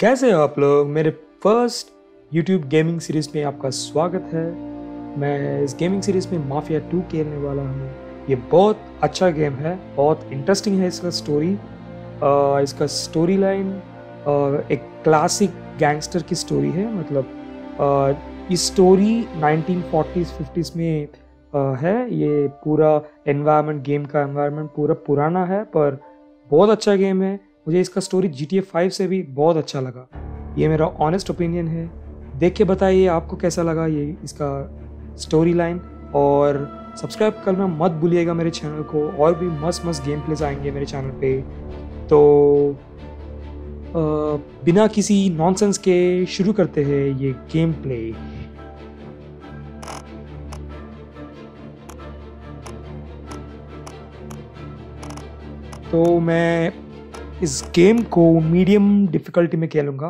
कैसे हो आप लोग? मेरे फ़र्स्ट यूट्यूब गेमिंग सीरीज़ में आपका स्वागत है। मैं इस गेमिंग सीरीज़ में माफिया टू खेलने वाला हूँ। ये बहुत अच्छा गेम है बहुत इंटरेस्टिंग है इसका स्टोरी आ, इसका स्टोरी लाइन एक क्लासिक गैंगस्टर की स्टोरी है मतलब आ, इस स्टोरी 1940s 50s में आ, है। ये पूरा एनवायरनमेंट गेम का एनवायरनमेंट पूरा पुराना है पर बहुत अच्छा गेम है। मुझे इसका स्टोरी जी टी फाइव से भी बहुत अच्छा लगा। ये मेरा ऑनेस्ट ओपिनियन है। देख के बताइए आपको कैसा लगा ये इसका स्टोरी लाइन और सब्सक्राइब करना मत भूलिएगा मेरे चैनल को और भी मस्त मस्त गेम प्लेस आएँगे मेरे चैनल पे। तो आ, बिना किसी नॉनसेंस के शुरू करते हैं ये गेम प्ले तो मैं इस गेम को मीडियम डिफिकल्टी में खेलूँगा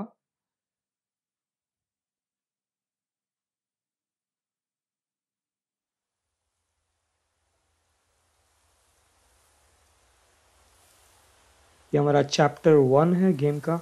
ये हमारा चैप्टर वन है गेम का।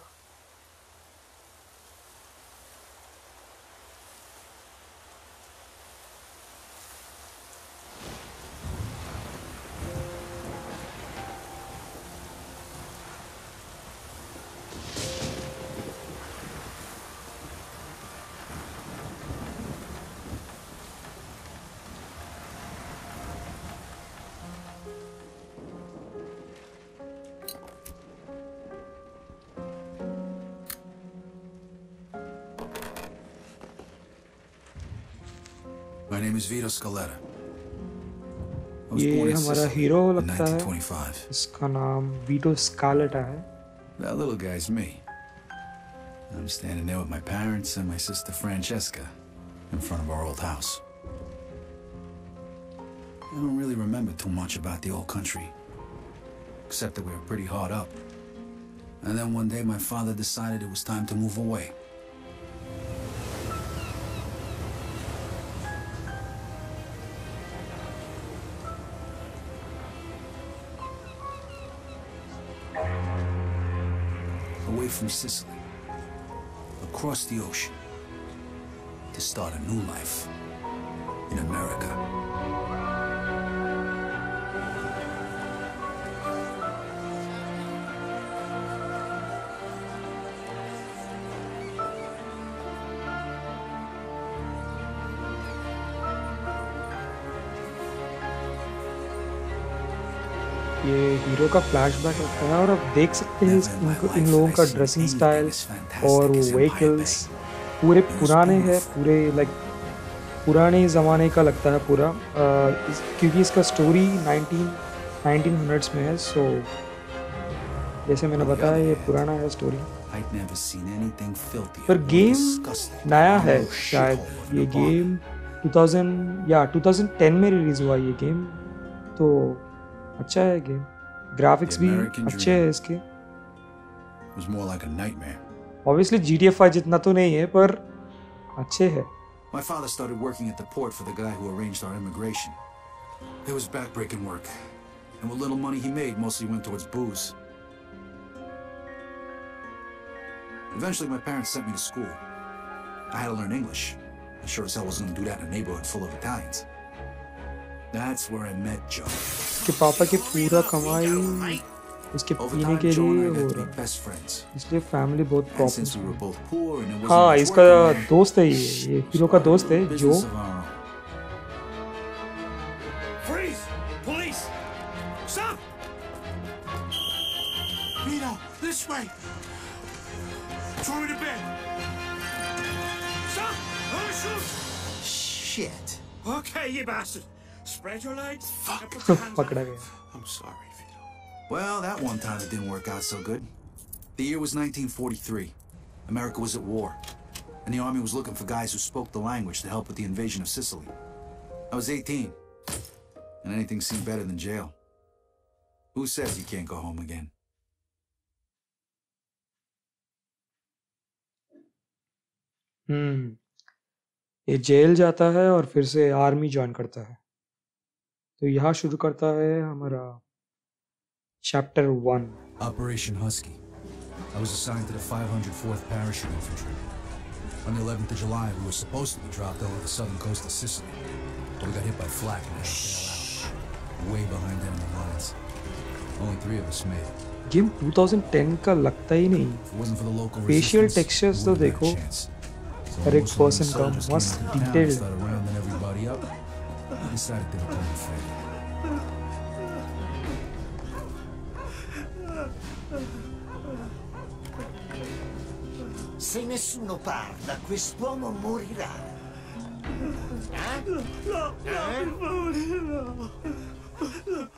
My name is Vito Scaletta. I was ये born in हमारा Sicily हीरो in लगता है 1925. इसका नाम वीटो स्कारलेटा है That little guy's me. I'm standing there with my parents and my sister Francesca in front of our old house. I don't really remember too much about the old country, except that we were pretty hard up. And then one day my father decided it was time to move away. From Sicily, across the ocean, to start a new life in America. Hero का flashback लगता है और आप देख सकते हैं इनको इन लोगों का ड्रेसिंग स्टाइल और व्हीकल्स पूरे पुराने हैं पूरे लाइक पुराने ज़माने का लगता है पूरा। इस, क्योंकि इसका स्टोरी 19 1900s में है सो जैसे मैंने बताया ये पुराना है स्टोरी. पर गेम नया है शायद ये गेम 2000 या 2010 में रिलीज़ हुआ ये गेम तो अच्छा है गेम ग्राफिक्स भी American अच्छे Dream. हैं इसके It was more like a nightmare. Obviously G T F I जितना तो नहीं है पर अच्छे है My father started working at the port for the guy who arranged our immigration. It was backbreaking work, and what little money he made mostly went towards booze. Eventually, my parents sent me to school. I had to learn English. I sure as hell wasn't gonna do that in a neighborhood full of Italians. That's where I met Joe. इसके पापा की पूरा कमाई इसके Over पीने time, के Joe and लिए I हो got to be रहा है best friends. इसलिए फैमिली बहुत And since we problem were both poor and it wasn't हाँ much इसका work, we had दोस्त है ये ये हीरो का दोस्त है जो business of our own. Freeze! Police! Stop! Vito, this way! Throw me to bed! Stop! I'm gonna shoot! Shit. Okay, you bastard! Spread your legs. Fuck. and put your hands पकड़ा up. गया I'm sorry, Vito. Well, that one time it didn't work out so good. The year was 1943. America was at war, and the army was looking for guys who spoke the language to help with the invasion of Sicily. I was 18, and anything seemed better than jail. Who says you can't go home again? हम्म ये jail जाता है और फिर से army join करता है तो यहाँ शुरू करता है हमारा chapter one Operation Husky. I was assigned to the 504th Parachute Infantry. On the 11th of July, we were supposed to be dropped over the southern coast of Sicily. But we got hit by flak and had to bail out. Way behind enemy lines. Only three of us made it. Game 2010 का लगता ही नहीं Facial textures तो देखो। हर एक person का मस्त into pensartelo come fai. Se nessuno parla, quest'uomo morirà. Eh? No, no, eh? per favore, no. no.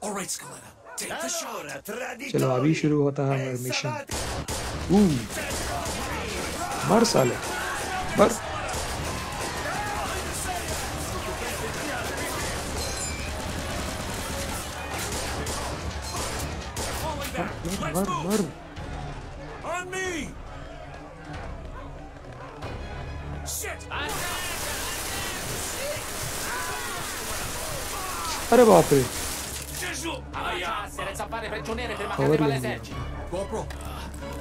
Alright, Scaletta, take the shot. Traditore. Chalo, eh, mission. Uh. Mar Mas... Mano, mano, mano. Are Bopri. Aia, se ne sa fare prigioniere prima che arriva alle 10. GoPro,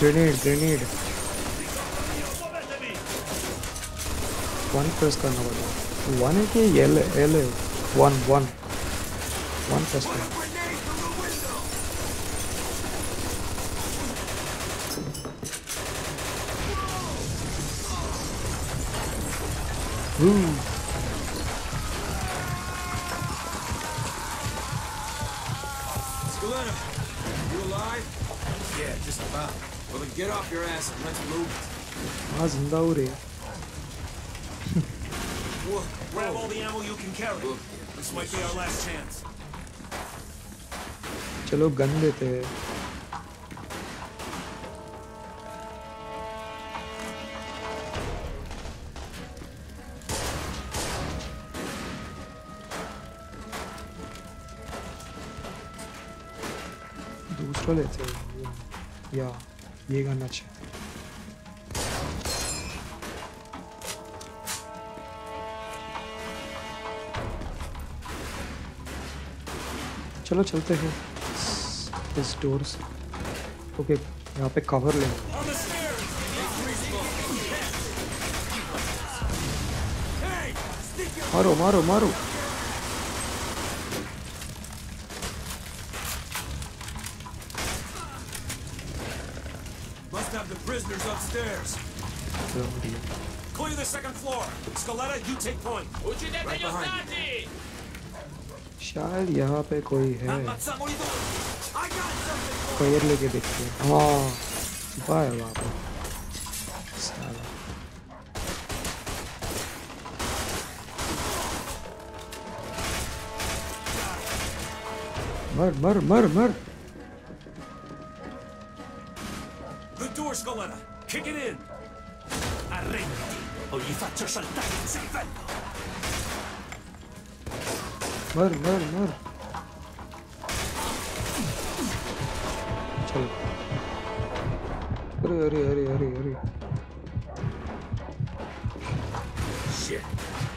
grenade grenade one press करना पड़ेगा one है कि L L है one one one press करना Grenade your ass and let's move. हाँ जिंदा हो रहे Grab all the ammo you can carry. This might be our last chance. चलो गन देते हैं दूसरा लेते हैं या ये गन अच्छा चलो चलते हैं इस डोर से। ओके, यहाँ पे कवर your मारो मारो मारो। Upstairs. Clear the second floor. Scaletta, you take point. Right behind ostaggi! शायद यहाँ पे कोई है Ammazzamoli due. I got something. Cover लेके देखते हैं हाँ छुपा है वहाँ पे मर मर मर मर The door, Scaletta. Kick it in. Arrenditi o gli faccio saltare il cervello. मर मर मर चलो अरे अरे अरे अरे अरे Shit.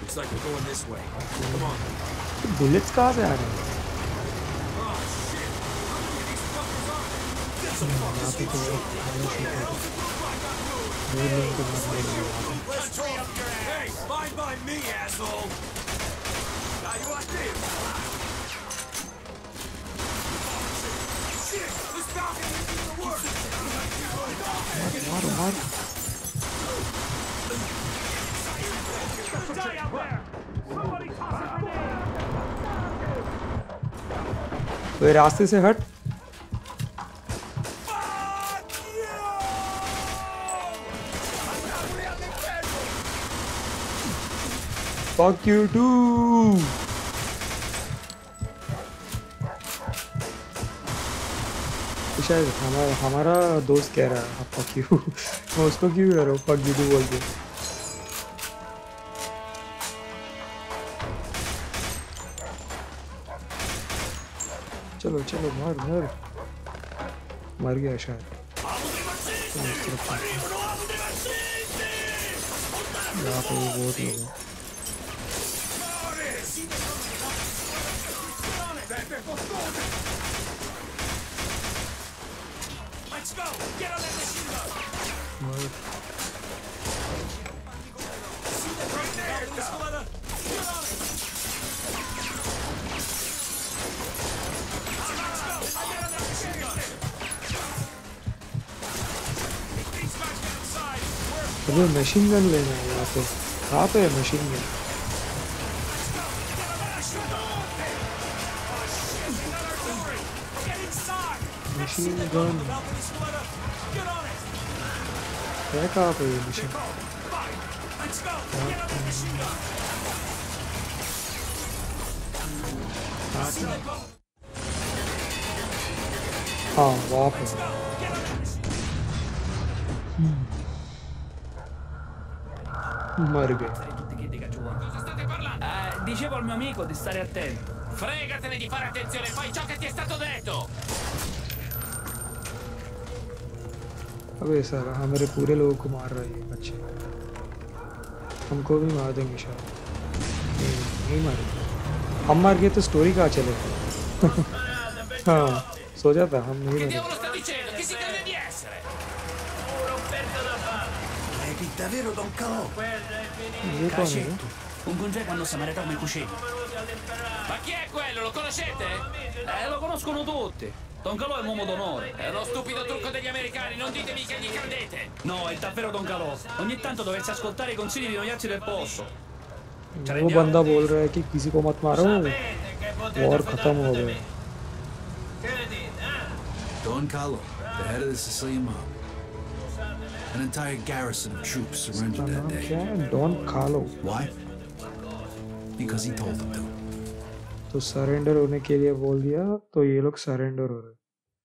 Looks like we're going this way. Come on. Bullets कहाँ से आ रहे हैं Oh, shit. How many of these fuckers are there? Get some fucking Hey, fine by me, asshole. Now you want this? Shit, this balcony isn't gonna work. मारो मारो वे रास्ते से हट Fuck you too. शायद हमारा हमारा दोस्त कह रहा है फक यू मैं उसको क्यों कह रहा हूँ? फक यू बोल के। चलो चलो, मार मार। मर गया शायद। हैं। यहाँ पे बहुत लोग हैं। Let's go! Get on that machine gun! मार Right there, Scaletta! Get on it! Let's go! Get on that machine gun! These guys get inside! We're अबे मशीन गन लेना है यहाँ पे कहाँ पे है मशीन गन गए tutti che dica giù. Cosa state parlando? Eh, dicevo al mio amico di stare attento. Fregatene di fare attenzione, fai ciò che ti è stato detto! अबे सर हमारे पूरे लोगों को मार रहा है ये हमको भी मार देंगे शायद नहीं नहीं मारेंगे हम मार गए तो स्टोरी कहाँ चलेगी हाँ सोचा था हम नहीं मरेंगे davvero, Don Calò? है Un congeco hanno samaritano i cucini. Ma chi è quello? Lo conoscete? Eh, lo conoscono tutti. Don Calò è un uomo d'onore. È uno stupido trucco degli americani, non ditemi che gli credete! No, è davvero Don Calò. Ogni tanto dovresti ascoltare i consigli di noiarci del posto. वो बंदा बोल रहा है कि किसी को मत मारो वॉर खत्म हो गया Don Carlo, the head of the Sicilian mob. An entire garrison of troops surrendered that नाम day. क्या है डॉन खालो Why? Because he told them to. तो सरेंडर होने के लिए बोल दिया तो ये लोग सरेंडर हो रहे